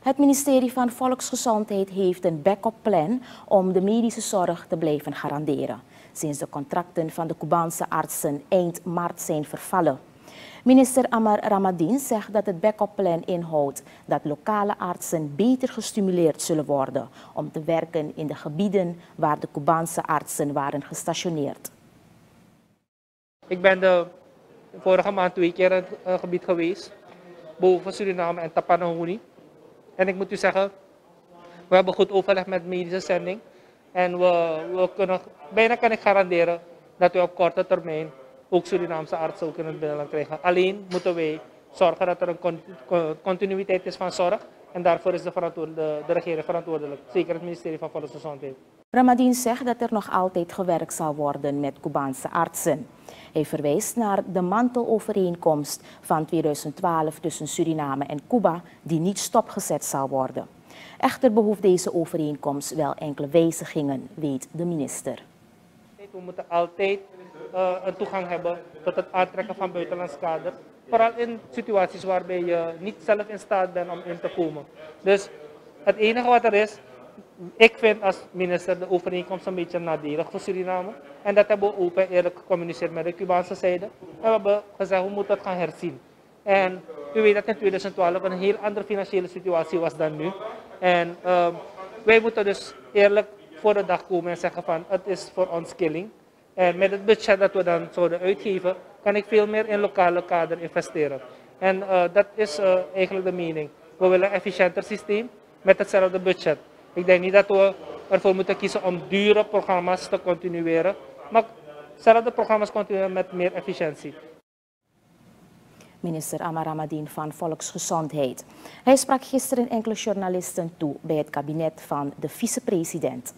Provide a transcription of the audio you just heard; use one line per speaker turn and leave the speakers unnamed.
Het ministerie van Volksgezondheid heeft een backup plan om de medische zorg te blijven garanderen. Sinds de contracten van de Cubaanse artsen eind maart zijn vervallen. Minister Amar Ramadin zegt dat het backup plan inhoudt dat lokale artsen beter gestimuleerd zullen worden om te werken in de gebieden waar de Cubaanse artsen waren gestationeerd.
Ik ben de vorige maand twee keer in het gebied geweest, boven Suriname en Tapanahuni. En ik moet u zeggen, we hebben goed overleg met medische zending. En we, we kunnen, bijna kan ik garanderen dat we op korte termijn ook Surinaamse artsen kunnen binnen krijgen. Alleen moeten wij zorgen dat er een continuïteit is van zorg. En daarvoor is de, de, de regering verantwoordelijk, zeker het ministerie van Volksgezondheid.
Ramadin zegt dat er nog altijd gewerkt zal worden met Cubaanse artsen. Hij verwijst naar de mantelovereenkomst van 2012 tussen Suriname en Cuba, die niet stopgezet zal worden. Echter behoeft deze overeenkomst wel enkele wijzigingen, weet de minister.
We moeten altijd uh, een toegang hebben tot het aantrekken van buitenlands kader. Vooral in situaties waarbij je niet zelf in staat bent om in te komen. Dus het enige wat er is, ik vind als minister de overeenkomst een beetje nadelig voor Suriname. En dat hebben we open en eerlijk gecommuniceerd met de Cubaanse zijde. En we hebben gezegd, we moeten het gaan herzien. En u weet dat in 2012 een heel andere financiële situatie was dan nu. En uh, wij moeten dus eerlijk voor de dag komen en zeggen van, het is voor ons killing. En met het budget dat we dan zouden uitgeven, kan ik veel meer in lokale kader investeren. En uh, dat is uh, eigenlijk de mening. We willen een efficiënter systeem met hetzelfde budget. Ik denk niet dat we ervoor moeten kiezen om dure programma's te continueren, maar hetzelfde programma's continueren met meer efficiëntie.
Minister Amaramadin van Volksgezondheid. Hij sprak gisteren enkele journalisten toe bij het kabinet van de vicepresident.